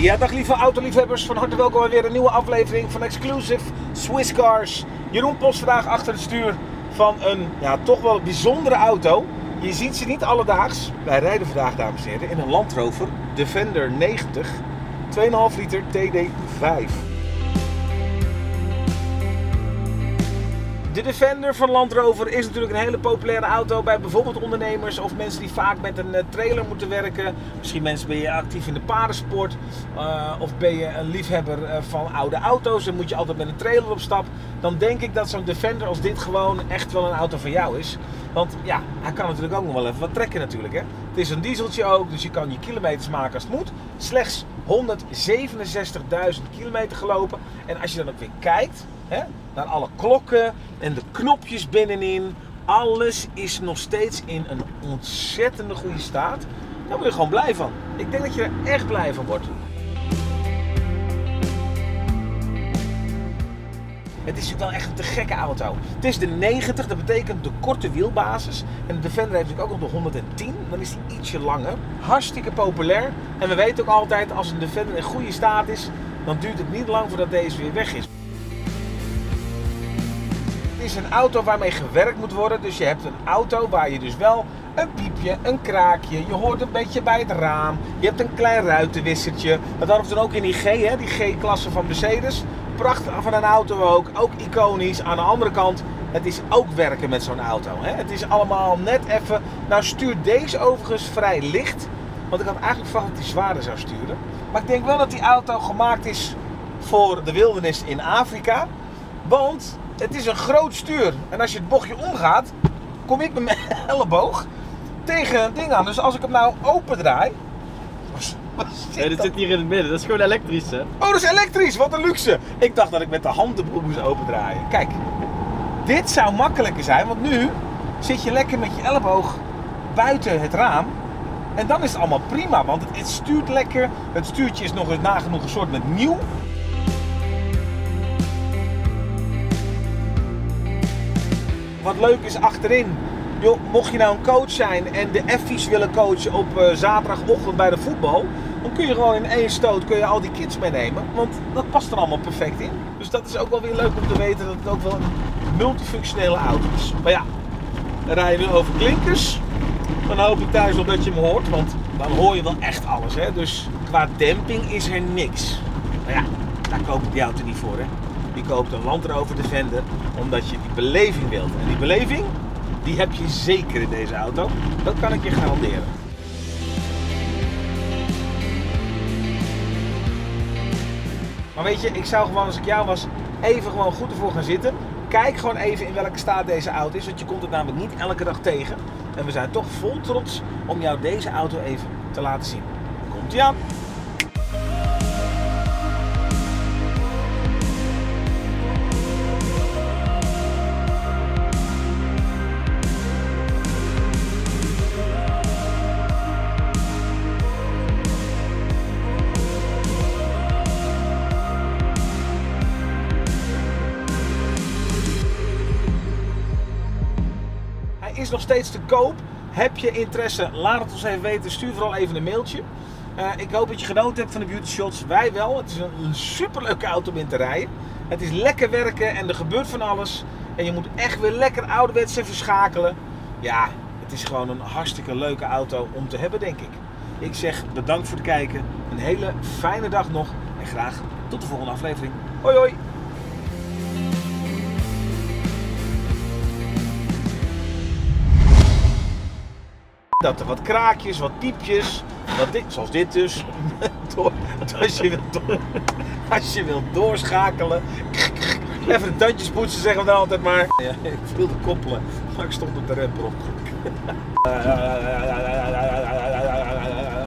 Ja, dag lieve autoliefhebbers. Van harte welkom bij weer een nieuwe aflevering van Exclusive Swiss Cars. Jeroen Post vandaag achter het stuur van een ja, toch wel bijzondere auto. Je ziet ze niet alledaags. Wij rijden vandaag, dames en heren, in een Land Rover Defender 90. 2,5 liter TD5. De Defender van Land Rover is natuurlijk een hele populaire auto bij bijvoorbeeld ondernemers of mensen die vaak met een eh, trailer moeten werken. Misschien mensen ben je actief in de paardensport uh, of ben je een liefhebber eh, van oude auto's en moet je altijd met een trailer op stap. Dan denk ik dat zo'n Defender als dit gewoon echt wel een auto van jou is. Want ja, hij kan natuurlijk ook nog wel even wat trekken natuurlijk. Hè? Het is een dieseltje ook, dus je kan je kilometers maken als het moet. Slechts 167.000 kilometer gelopen. En als je dan ook weer kijkt hè, naar alle klokken en de knopjes binnenin. Alles is nog steeds in een ontzettende goede staat. Daar word je gewoon blij van. Ik denk dat je er echt blij van wordt. Het is natuurlijk wel echt een te gekke auto. Het is de 90, dat betekent de korte wielbasis. En de Defender heeft natuurlijk ook nog de 110, dan is die ietsje langer. Hartstikke populair. En we weten ook altijd, als een Defender in goede staat is, dan duurt het niet lang voordat deze weer weg is. Het is een auto waarmee gewerkt moet worden. Dus je hebt een auto waar je dus wel een piepje, een kraakje. Je hoort een beetje bij het raam. Je hebt een klein ruitenwissertje. Dat hadden we dan ook in die G, hè, die G-klasse van Mercedes. Prachtig van een auto ook. Ook iconisch. Aan de andere kant, het is ook werken met zo'n auto. Hè. Het is allemaal net even. Nou stuurt deze overigens vrij licht. Want ik had eigenlijk verwacht dat hij zwaarder zou sturen. Maar ik denk wel dat die auto gemaakt is voor de wildernis in Afrika. Want het is een groot stuur. En als je het bochtje omgaat, kom ik met mijn elleboog tegen een ding aan. Dus als ik hem nou open draai. Nee, dit zit hier in het midden. Dat is gewoon elektrisch, hè? Oh, dat is elektrisch. Wat een luxe. Ik dacht dat ik met de hand de boel moest opendraaien. Kijk, dit zou makkelijker zijn. Want nu zit je lekker met je elleboog buiten het raam. En dan is het allemaal prima. Want het, stuurt lekker. Het stuurtje is nog eens nagenoeg een soort met nieuw. Wat leuk is achterin. Mocht je nou een coach zijn en de F's willen coachen op uh, zaterdagochtend bij de voetbal, dan kun je gewoon in één stoot kun je al die kids meenemen. Want dat past er allemaal perfect in. Dus dat is ook wel weer leuk om te weten dat het ook wel een multifunctionele auto is. Maar ja, dan rij je nu over klinkers. Dan hoop ik thuis nog dat je hem hoort, want dan hoor je wel echt alles. Hè? Dus qua demping is er niks. Maar ja, daar koop ik die auto niet voor. Hè? Je koopt een Land Rover Defender omdat je die beleving wilt. En die beleving, die heb je zeker in deze auto. Dat kan ik je garanderen. Maar weet je, ik zou gewoon als ik jou was even gewoon goed ervoor gaan zitten. Kijk gewoon even in welke staat deze auto is, want je komt het namelijk niet elke dag tegen. En we zijn toch vol trots om jou deze auto even te laten zien. Komt ie aan! Is nog steeds te koop. Heb je interesse? Laat het ons even weten. Stuur vooral even een mailtje. Uh, ik hoop dat je genoten hebt van de beauty shots. Wij wel. Het is een, een superleuke auto om in te rijden. Het is lekker werken en er gebeurt van alles. En je moet echt weer lekker ouderwets even schakelen. Ja, het is gewoon een hartstikke leuke auto om te hebben, denk ik. Ik zeg bedankt voor het kijken. Een hele fijne dag nog. En graag tot de volgende aflevering. Hoi hoi! Dat er wat kraakjes, wat piepjes, wat dit, zoals dit dus. Als, je wilt doorschakelen. Even de tandjes poetsen zeggen we dan altijd maar. Ja, ik wilde koppelen, maar ik stond op de remper op.